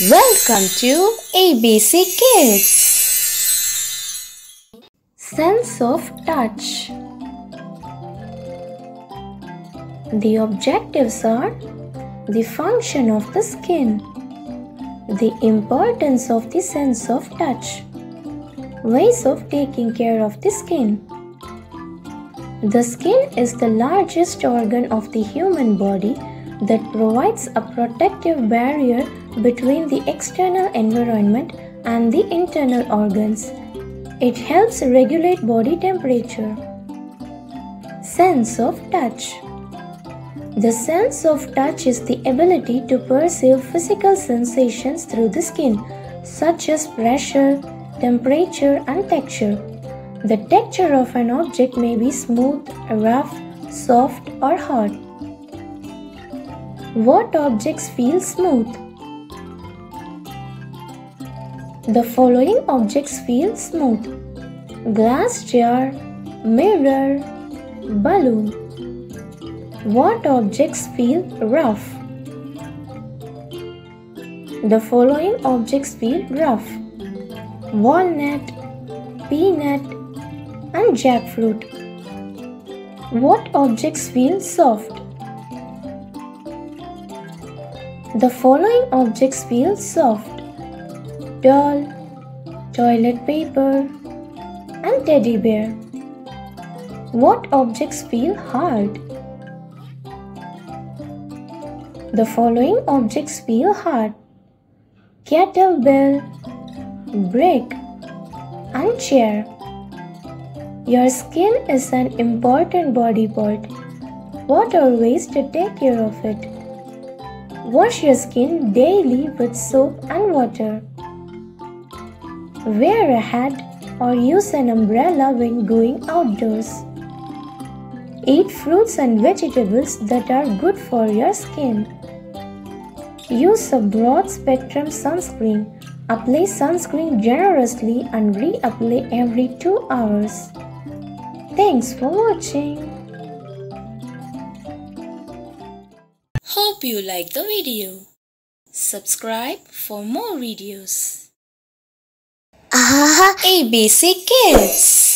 Welcome to ABC Kidz. Sense of touch. The objectives are the function of the skin, the importance of the sense of touch, ways of taking care of the skin. The skin is the largest organ of the human body that provides a protective barrier between the external environment and the internal organs. It helps regulate body temperature. Sense of touch. The sense of touch is the ability to perceive physical sensations through the skin, such as pressure, temperature, and texture. The texture of an object may be smooth, rough, soft, or hard. What objects feel smooth? The following objects feel smooth glass jar, mirror, balloon. What objects feel rough? The following objects feel rough walnut, peanut, and jackfruit. What objects feel soft? The following objects feel soft doll, toilet paper, and teddy bear. What objects feel hard? The following objects feel hard kettlebell, brick, and chair. Your skin is an important body part. What are ways to take care of it? Wash your skin daily with soap and water. Wear a hat or use an umbrella when going outdoors. Eat fruits and vegetables that are good for your skin. Use a broad spectrum sunscreen. Apply sunscreen generously and reapply every 2 hours. Thanks for watching. Hope you like the video. Subscribe for more videos. Ahaha ABC Kidz.